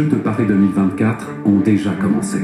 Jeux de Paris 2024 ont déjà commencé.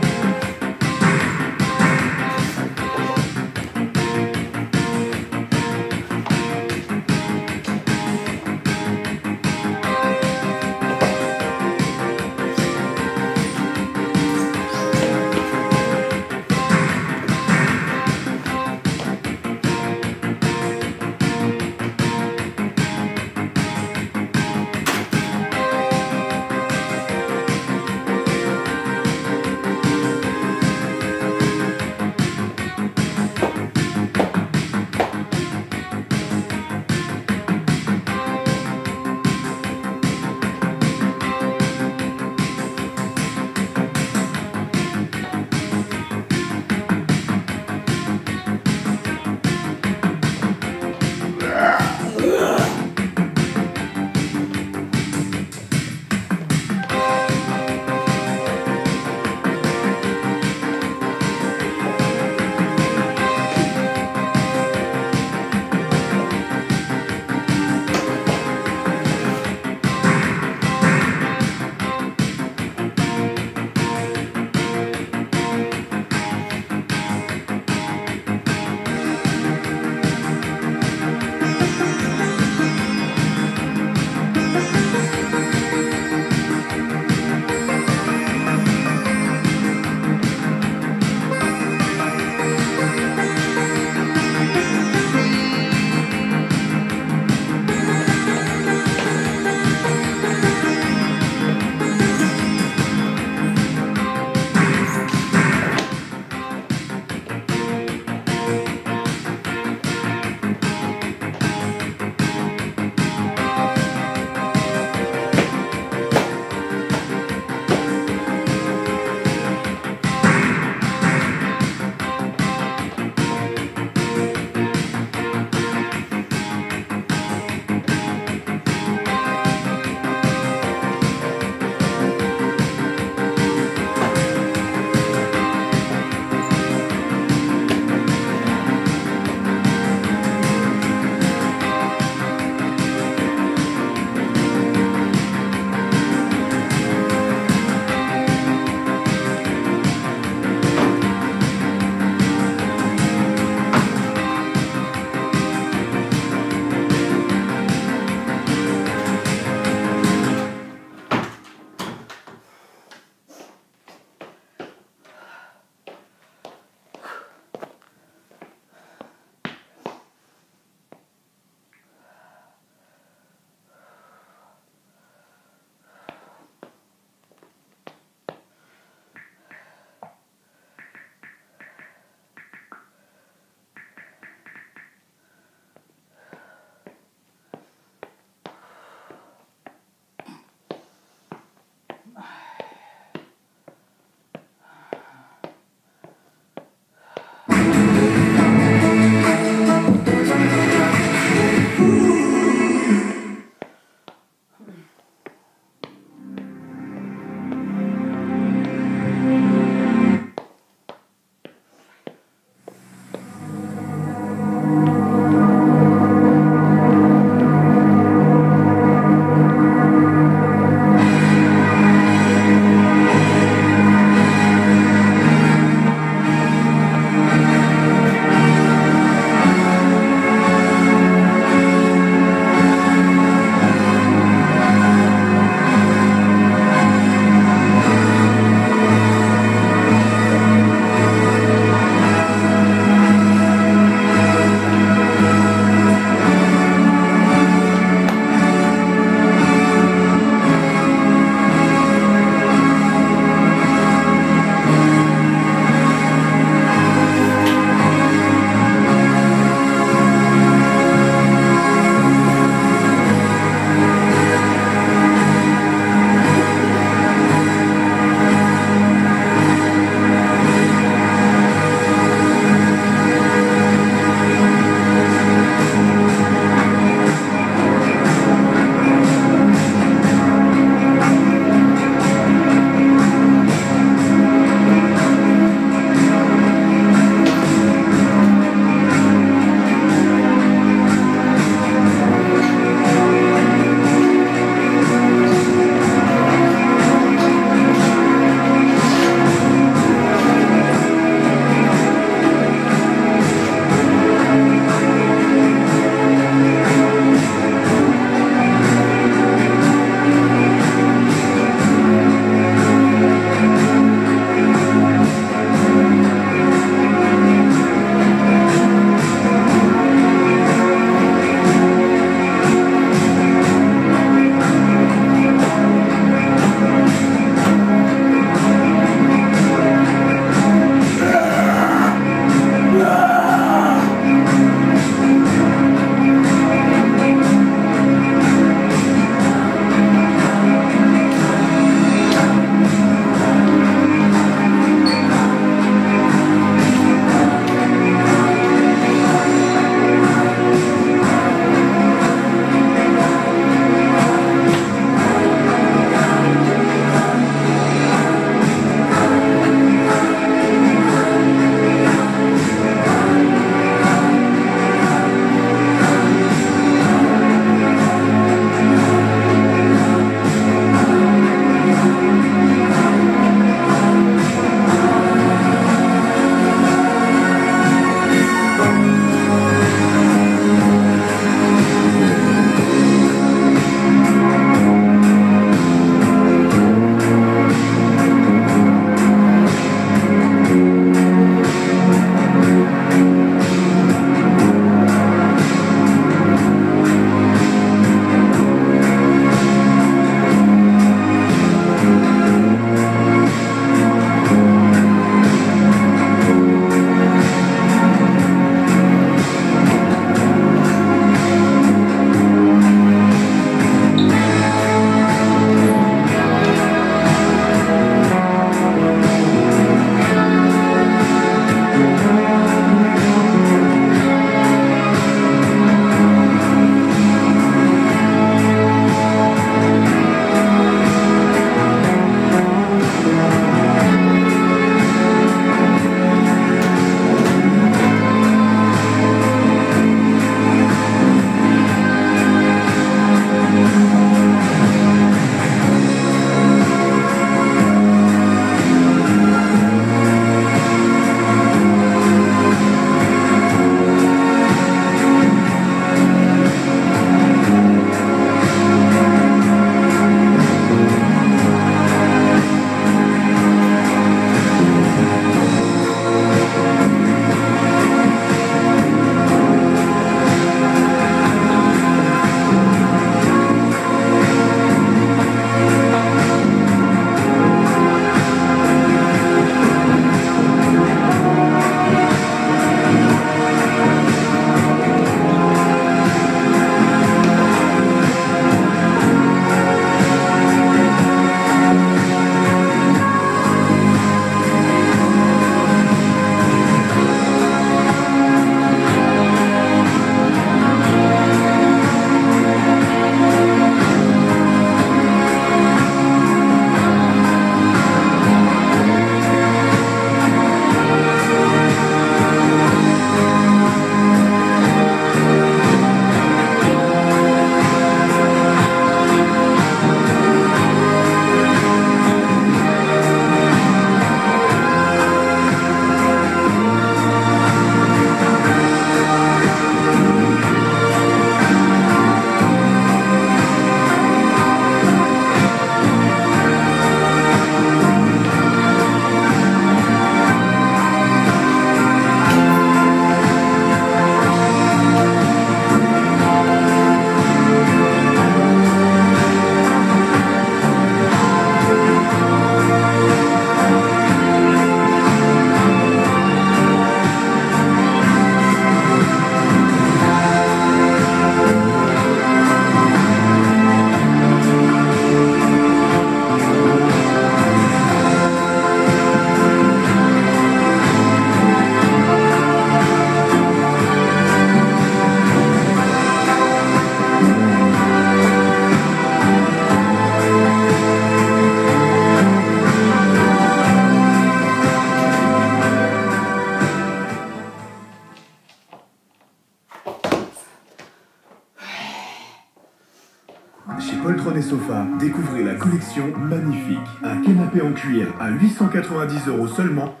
Chez Poltron et Sofa, découvrez la collection magnifique. Un canapé en cuir à 890 euros seulement.